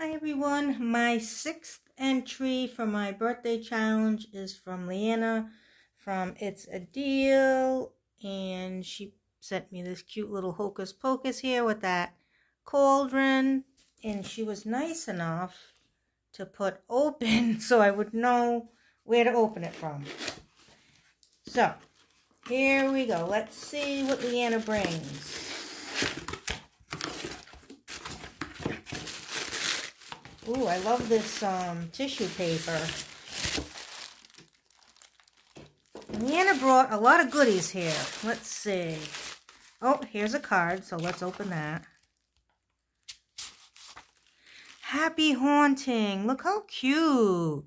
Hi everyone, my sixth entry for my birthday challenge is from Liana from It's a Deal and she sent me this cute little hocus pocus here with that cauldron and she was nice enough to put open so I would know where to open it from. So, here we go. Let's see what Liana brings. Ooh, I love this um, tissue paper. Liana brought a lot of goodies here. Let's see. Oh, here's a card, so let's open that. Happy Haunting. Look how cute.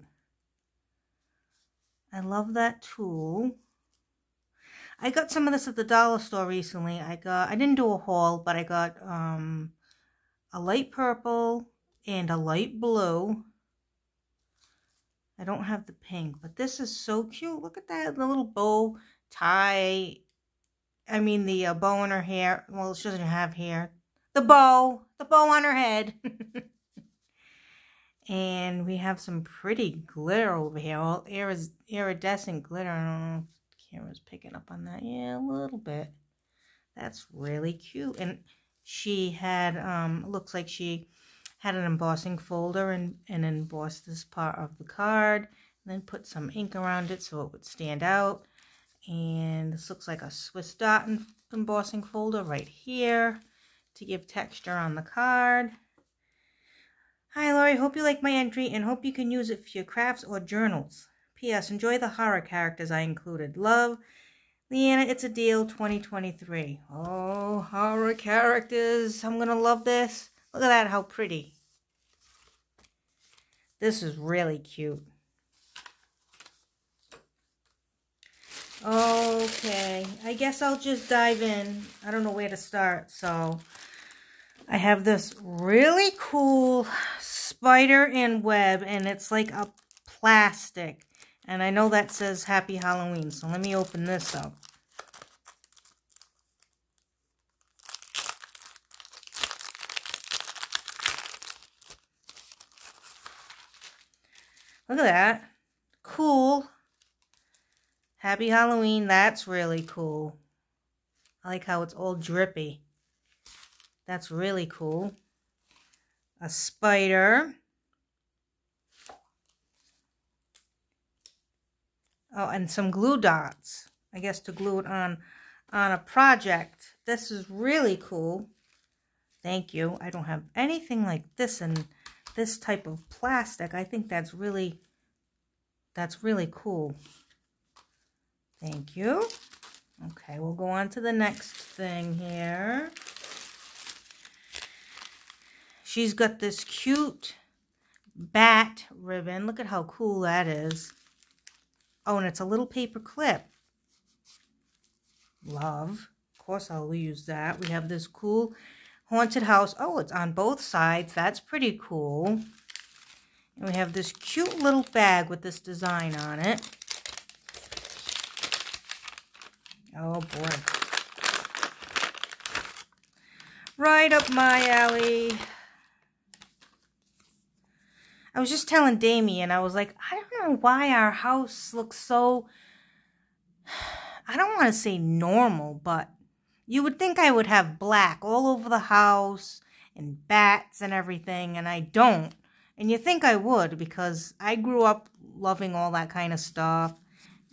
I love that tulle. I got some of this at the dollar store recently. I got, I didn't do a haul, but I got um, a light purple, and a light blue. I don't have the pink, but this is so cute. Look at that, the little bow tie. I mean, the uh, bow on her hair. Well, she doesn't have hair. The bow, the bow on her head. and we have some pretty glitter over here. All iridescent glitter. I don't know if the camera's picking up on that. Yeah, a little bit. That's really cute. And she had, um, looks like she had an embossing folder and, and embossed this part of the card. Then put some ink around it so it would stand out. And this looks like a Swiss dot embossing folder right here to give texture on the card. Hi, Lori. Hope you like my entry and hope you can use it for your crafts or journals. P.S. Enjoy the horror characters I included. Love, Liana, It's a Deal 2023. Oh, horror characters. I'm going to love this. Look at that, how pretty. This is really cute. Okay, I guess I'll just dive in. I don't know where to start, so I have this really cool spider and web, and it's like a plastic. And I know that says Happy Halloween, so let me open this up. Look at that. Cool. Happy Halloween. That's really cool. I like how it's all drippy. That's really cool. A spider. Oh, and some glue dots. I guess to glue it on on a project. This is really cool. Thank you. I don't have anything like this in this type of plastic. I think that's really, that's really cool. Thank you. Okay, we'll go on to the next thing here. She's got this cute bat ribbon. Look at how cool that is. Oh, and it's a little paper clip. Love. Of course, I'll use that. We have this cool Haunted House. Oh, it's on both sides. That's pretty cool. And we have this cute little bag with this design on it. Oh, boy. Right up my alley. I was just telling Damien, and I was like, I don't know why our house looks so, I don't want to say normal, but you would think I would have black all over the house and bats and everything, and I don't. And you think I would because I grew up loving all that kind of stuff.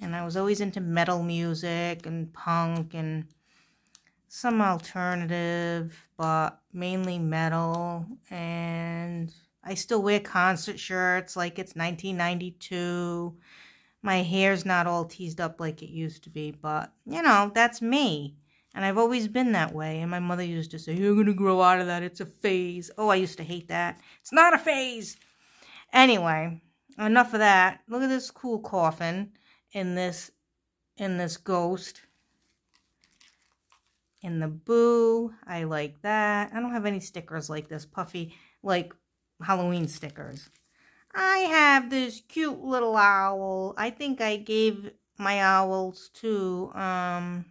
And I was always into metal music and punk and some alternative, but mainly metal. And I still wear concert shirts like it's 1992. My hair's not all teased up like it used to be, but you know, that's me. And I've always been that way. And my mother used to say, You're going to grow out of that. It's a phase. Oh, I used to hate that. It's not a phase. Anyway, enough of that. Look at this cool coffin in this in this ghost. In the boo. I like that. I don't have any stickers like this. Puffy, like Halloween stickers. I have this cute little owl. I think I gave my owls to, um,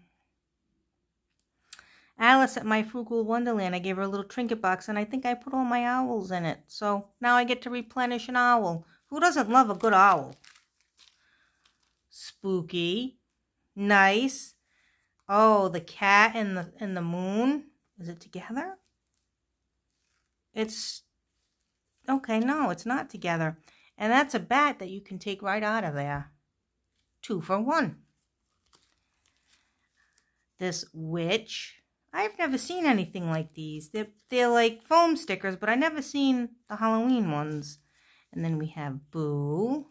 Alice at my Frugal Wonderland, I gave her a little trinket box, and I think I put all my owls in it. So now I get to replenish an owl. Who doesn't love a good owl? Spooky. Nice. Oh, the cat and the and the moon. Is it together? It's okay, no, it's not together. And that's a bat that you can take right out of there. Two for one. This witch. I've never seen anything like these. They're, they're like foam stickers, but i never seen the Halloween ones. And then we have Boo.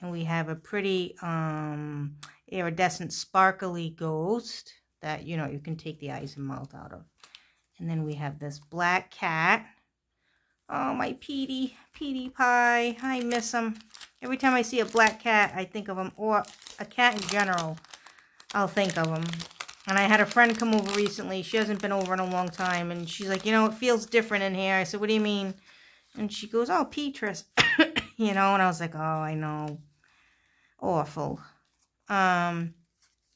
And we have a pretty um, iridescent sparkly ghost that, you know, you can take the eyes and mouth out of. And then we have this black cat. Oh, my Petey, Petey Pie. I miss him. Every time I see a black cat, I think of him. Or a cat in general, I'll think of him. And I had a friend come over recently. She hasn't been over in a long time. And she's like, you know, it feels different in here. I said, what do you mean? And she goes, oh, Petrus. you know, and I was like, oh, I know. Awful. Um.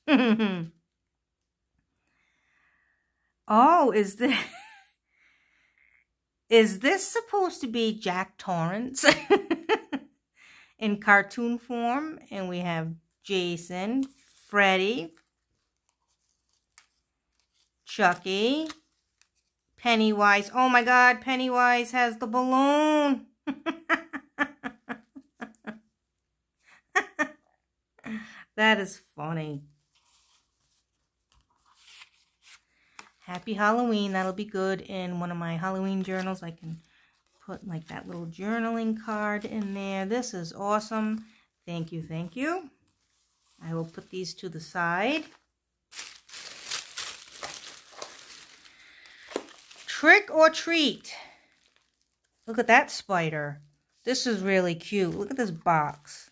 oh, is this... Is this supposed to be Jack Torrance in cartoon form? And we have Jason, Freddy, Chucky, Pennywise. Oh my god, Pennywise has the balloon. that is funny. Happy Halloween. That'll be good in one of my Halloween journals. I can put like that little journaling card in there. This is awesome. Thank you, thank you. I will put these to the side. Trick or treat. Look at that spider. This is really cute. Look at this box.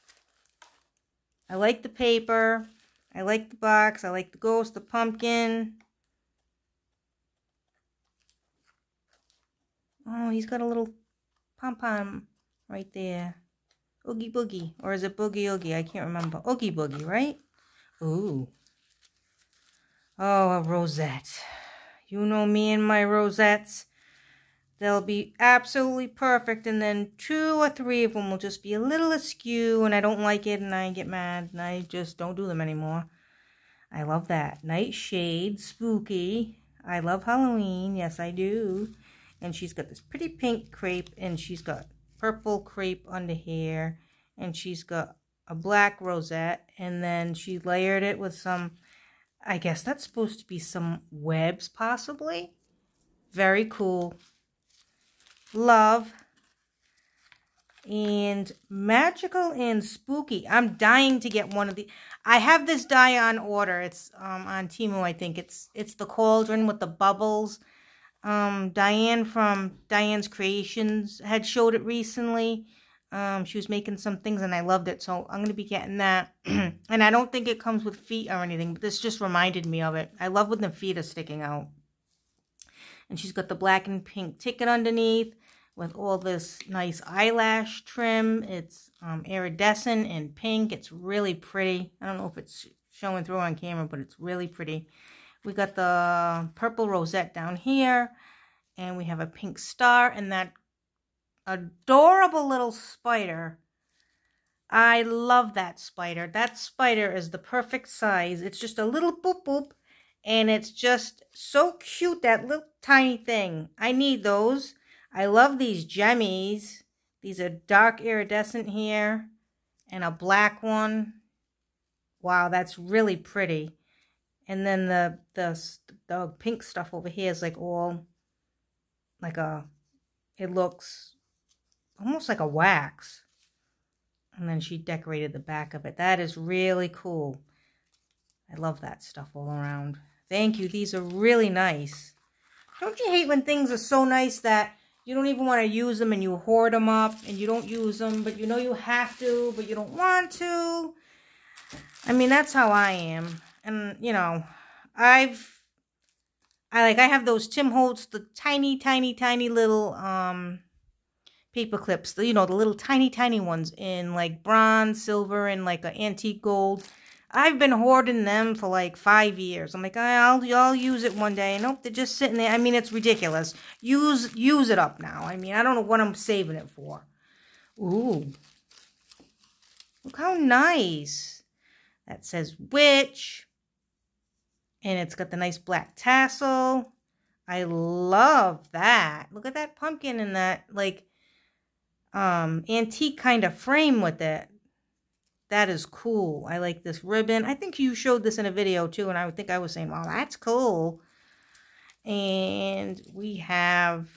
I like the paper. I like the box. I like the ghost, the pumpkin. Oh, he's got a little pom-pom right there. Oogie Boogie. Or is it Boogie Oogie? I can't remember. Oogie Boogie, right? Ooh. Oh, a rosette. You know me and my rosettes. They'll be absolutely perfect, and then two or three of them will just be a little askew, and I don't like it, and I get mad, and I just don't do them anymore. I love that. Nightshade, spooky. I love Halloween. Yes, I do. And she's got this pretty pink crepe and she's got purple crepe under here. And she's got a black rosette. And then she layered it with some, I guess that's supposed to be some webs possibly. Very cool. Love. And magical and spooky. I'm dying to get one of the. I have this die on order. It's um on Temu, I think. It's it's the cauldron with the bubbles um, Diane from Diane's Creations had showed it recently. Um, she was making some things and I loved it, so I'm going to be getting that. and I don't think it comes with feet or anything, but this just reminded me of it. I love when the feet are sticking out. And she's got the black and pink ticket underneath with all this nice eyelash trim. It's um, iridescent and pink. It's really pretty. I don't know if it's showing through on camera, but it's really pretty. We got the purple rosette down here. And we have a pink star and that adorable little spider. I love that spider. That spider is the perfect size. It's just a little boop boop. And it's just so cute, that little tiny thing. I need those. I love these gemmies. These are dark iridescent here. And a black one. Wow, that's really pretty. And then the, the, the pink stuff over here is like all like a, it looks almost like a wax. And then she decorated the back of it. That is really cool. I love that stuff all around. Thank you. These are really nice. Don't you hate when things are so nice that you don't even want to use them and you hoard them up and you don't use them, but you know you have to, but you don't want to? I mean, that's how I am. And, you know, I've, I like, I have those Tim Holtz, the tiny, tiny, tiny little, um, paper clips, you know, the little tiny, tiny ones in like bronze, silver, and like an antique gold. I've been hoarding them for like five years. I'm like, I'll, I'll use it one day. Nope, they're just sitting there. I mean, it's ridiculous. Use, use it up now. I mean, I don't know what I'm saving it for. Ooh. Look how nice. That says witch. And it's got the nice black tassel. I love that. Look at that pumpkin and that, like, um, antique kind of frame with it. That is cool. I like this ribbon. I think you showed this in a video too, and I would think I was saying, well, that's cool. And we have,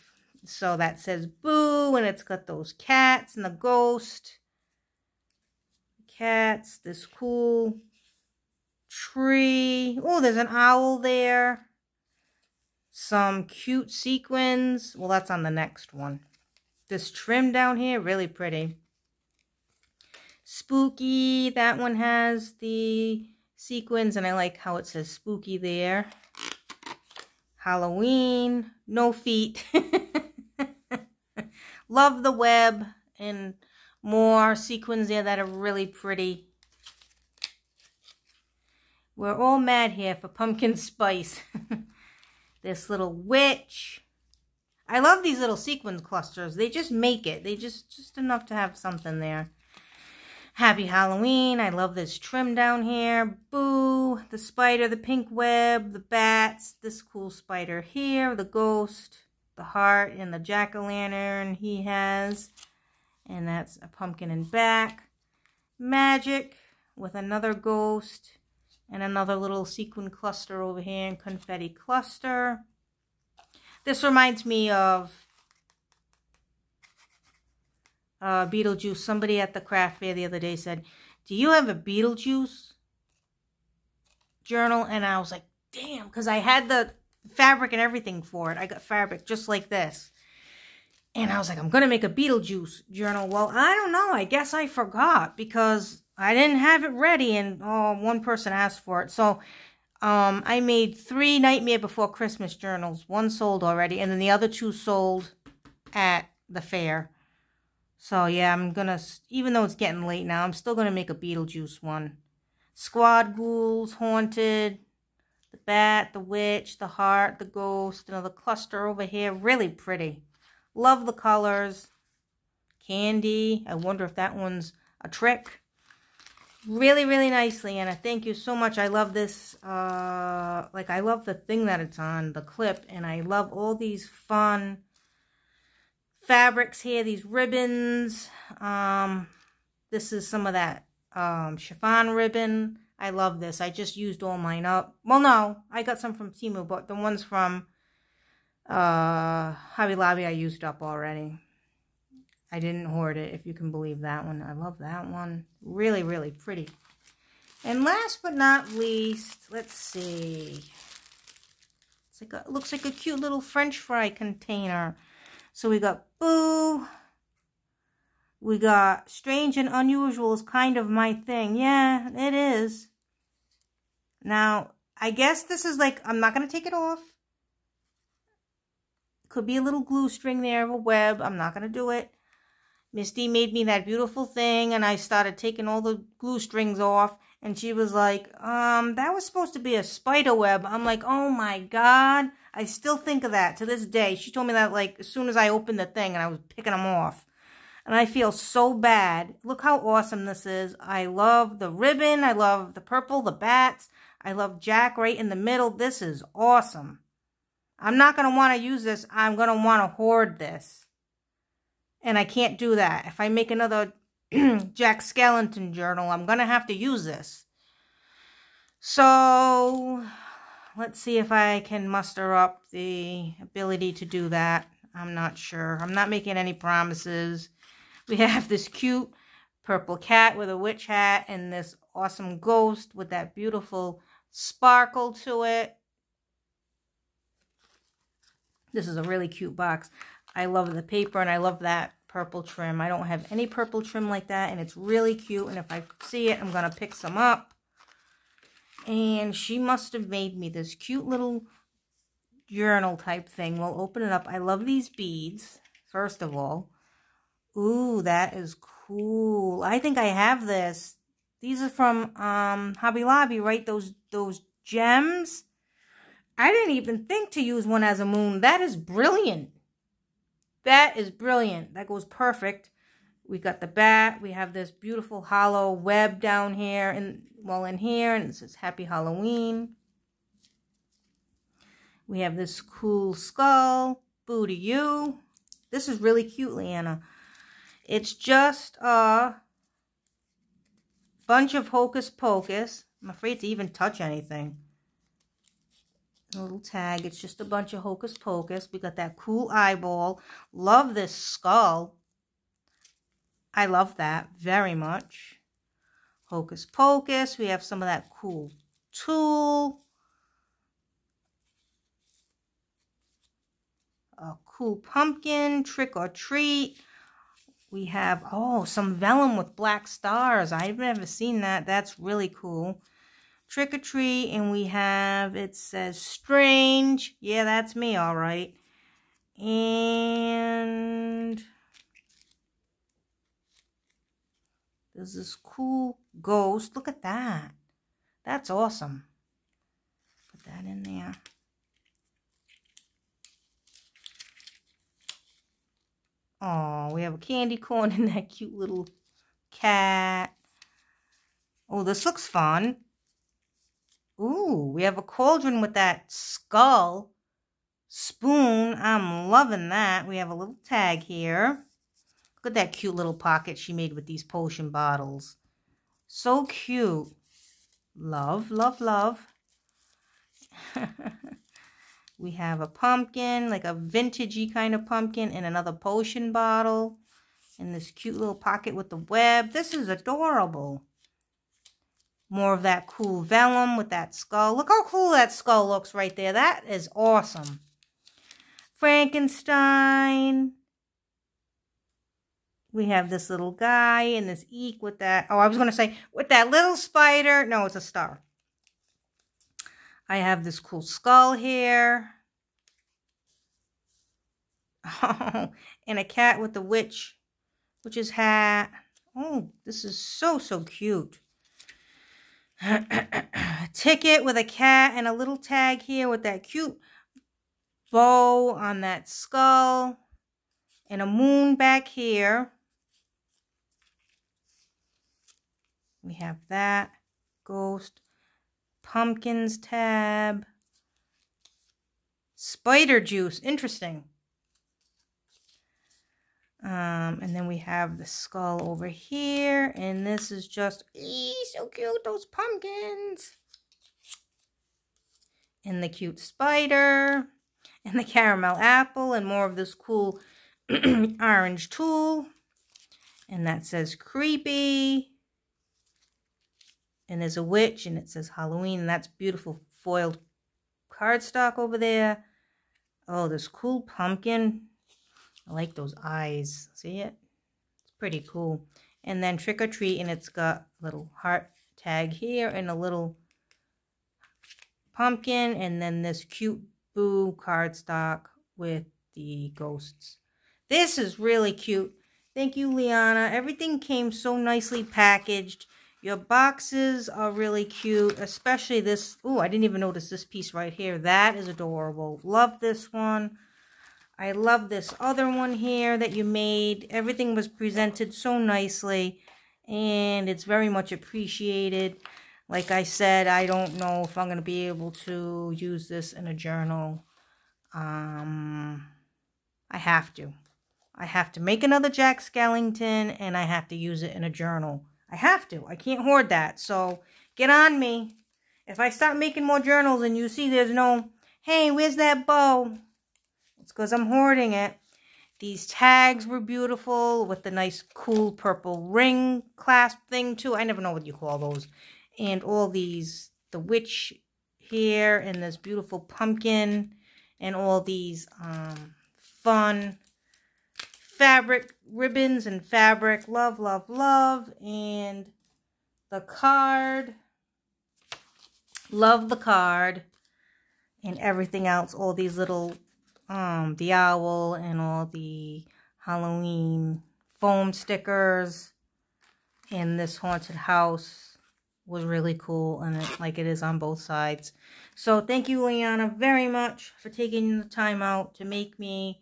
so that says boo, and it's got those cats and the ghost. Cats, this cool tree. Oh, there's an owl there. Some cute sequins. Well, that's on the next one. This trim down here, really pretty. Spooky, that one has the sequins, and I like how it says spooky there. Halloween, no feet. Love the web and more sequins there that are really pretty. We're all mad here for pumpkin spice. this little witch. I love these little sequins clusters. They just make it. They just, just enough to have something there. Happy Halloween. I love this trim down here. Boo. The spider, the pink web, the bats, this cool spider here, the ghost, the heart, and the jack-o'-lantern he has. And that's a pumpkin in back. Magic with another ghost and another little sequin cluster over here and confetti cluster. This reminds me of uh, Beetlejuice. Somebody at the craft fair the other day said, do you have a Beetlejuice journal? And I was like, damn, because I had the fabric and everything for it. I got fabric just like this. And I was like, I'm going to make a Beetlejuice journal. Well, I don't know. I guess I forgot because I didn't have it ready and oh, one person asked for it. So um, I made three Nightmare Before Christmas journals. One sold already and then the other two sold at the fair. So yeah, I'm gonna, even though it's getting late now, I'm still gonna make a Beetlejuice one. Squad ghouls, haunted, the bat, the witch, the heart, the ghost, another cluster over here. Really pretty. Love the colors. Candy. I wonder if that one's a trick. Really, really nice, Liana. Thank you so much. I love this. Uh, like, I love the thing that it's on, the clip. And I love all these fun fabrics here, these ribbons. Um, this is some of that um, chiffon ribbon. I love this. I just used all mine up. Well, no, I got some from Temu, but the ones from uh, Hobby Lobby I used up already. I didn't hoard it, if you can believe that one. I love that one. Really, really pretty. And last but not least, let's see. It's like a, it looks like a cute little french fry container. So we got Boo. We got Strange and Unusual is kind of my thing. Yeah, it is. Now, I guess this is like, I'm not going to take it off. Could be a little glue string there of a web. I'm not going to do it. Misty made me that beautiful thing and I started taking all the glue strings off and she was like, um, that was supposed to be a spider web. I'm like, oh my God. I still think of that to this day. She told me that like as soon as I opened the thing and I was picking them off. And I feel so bad. Look how awesome this is. I love the ribbon. I love the purple, the bats. I love Jack right in the middle. This is awesome. I'm not going to want to use this. I'm going to want to hoard this. And I can't do that. If I make another Jack Skellington journal, I'm going to have to use this. So, let's see if I can muster up the ability to do that. I'm not sure. I'm not making any promises. We have this cute purple cat with a witch hat and this awesome ghost with that beautiful sparkle to it. This is a really cute box. I love the paper and I love that purple trim. I don't have any purple trim like that and it's really cute. And if I see it, I'm going to pick some up. And she must have made me this cute little journal type thing. We'll open it up. I love these beads, first of all. Ooh, that is cool. I think I have this. These are from um, Hobby Lobby, right? Those those gems. I didn't even think to use one as a moon. That is brilliant. That is brilliant. That goes perfect. We got the bat. We have this beautiful hollow web down here and well in here and it says Happy Halloween. We have this cool skull. Boo to you. This is really cute, Liana. It's just a bunch of hocus pocus. I'm afraid to even touch anything. A little tag. It's just a bunch of hocus pocus. We got that cool eyeball. Love this skull. I love that very much. Hocus pocus. We have some of that cool tulle. A cool pumpkin. Trick or treat. We have, oh, some vellum with black stars. I've never seen that. That's really cool. Trick or treat. And we have, it says strange. Yeah, that's me, all right. And there's this cool ghost. Look at that. That's awesome. Put that in there. Oh, we have a candy corn and that cute little cat. Oh, this looks fun. Ooh, we have a cauldron with that skull spoon. I'm loving that. We have a little tag here. Look at that cute little pocket she made with these potion bottles. So cute. Love, love, love. We have a pumpkin, like a vintagey kind of pumpkin, and another potion bottle. And this cute little pocket with the web. This is adorable. More of that cool vellum with that skull. Look how cool that skull looks right there. That is awesome. Frankenstein. We have this little guy and this eek with that. Oh, I was going to say with that little spider. No, it's a star. I have this cool skull here. Oh, and a cat with the witch, witch's hat. Oh, this is so, so cute. ticket with a cat and a little tag here with that cute bow on that skull. And a moon back here. We have that ghost pumpkins tab. Spider juice. Interesting. Um, and then we have the skull over here. And this is just, ee, so cute, those pumpkins. And the cute spider. And the caramel apple. And more of this cool orange tulle. And that says creepy. And there's a witch and it says Halloween. And that's beautiful foiled cardstock over there. Oh, this cool pumpkin. I like those eyes. See it? It's pretty cool. And then Trick or Treat, and it's got a little heart tag here and a little pumpkin. And then this cute boo cardstock with the ghosts. This is really cute. Thank you, Liana. Everything came so nicely packaged. Your boxes are really cute, especially this. Oh, I didn't even notice this piece right here. That is adorable. Love this one. I love this other one here that you made. Everything was presented so nicely, and it's very much appreciated. Like I said, I don't know if I'm going to be able to use this in a journal. Um, I have to. I have to make another Jack Skellington, and I have to use it in a journal. I have to. I can't hoard that. So get on me. If I start making more journals and you see there's no, hey, where's that bow? It's because I'm hoarding it. These tags were beautiful with the nice cool purple ring clasp thing too. I never know what you call those. And all these, the witch here and this beautiful pumpkin and all these um, fun fabric ribbons and fabric. Love, love, love. And the card. Love the card. And everything else. All these little, um, the owl and all the Halloween foam stickers. And this haunted house. was really cool and it, like it is on both sides. So thank you, Liana, very much for taking the time out to make me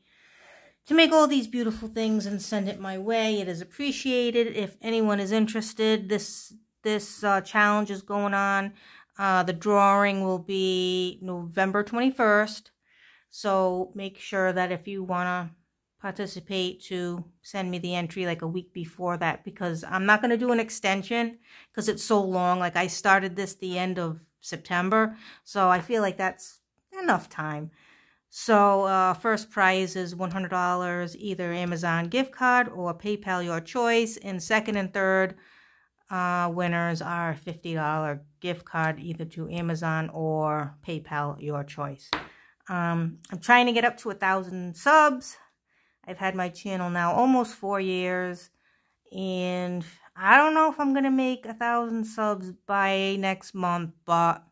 to make all these beautiful things and send it my way. It is appreciated. If anyone is interested, this this uh, challenge is going on. Uh, the drawing will be November 21st. So make sure that if you want to participate to send me the entry like a week before that because I'm not going to do an extension because it's so long. Like I started this the end of September. So I feel like that's enough time. So uh, first prize is $100, either Amazon gift card or PayPal your choice. And second and third uh, winners are $50 gift card either to Amazon or PayPal your choice. Um, I'm trying to get up to a thousand subs. I've had my channel now almost four years. And I don't know if I'm going to make a thousand subs by next month, but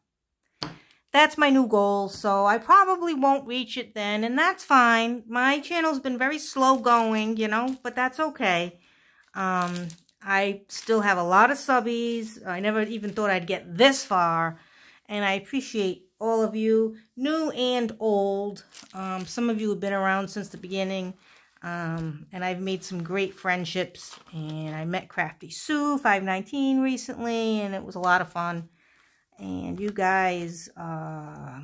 that's my new goal. So I probably won't reach it then, and that's fine. My channel's been very slow going, you know, but that's okay. Um, I still have a lot of subbies. I never even thought I'd get this far, and I appreciate all of you, new and old. Um, some of you have been around since the beginning. Um, and I've made some great friendships. And I met Crafty Sue 519 recently, and it was a lot of fun and you guys, uh,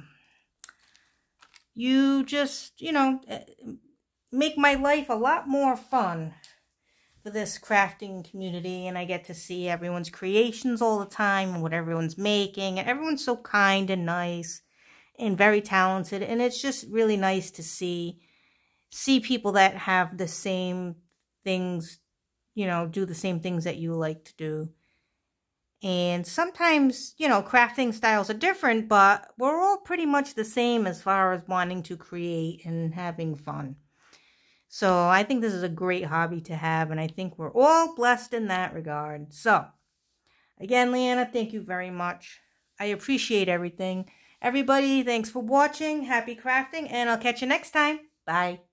you just, you know, eh, make my life a lot more fun for this crafting community and I get to see everyone's creations all the time and what everyone's making and everyone's so kind and nice and very talented and it's just really nice to see see people that have the same things you know do the same things that you like to do and sometimes, you know, crafting styles are different, but we're all pretty much the same as far as wanting to create and having fun. So I think this is a great hobby to have, and I think we're all blessed in that regard. So, again, Liana, thank you very much. I appreciate everything. Everybody, thanks for watching. Happy crafting, and I'll catch you next time. Bye.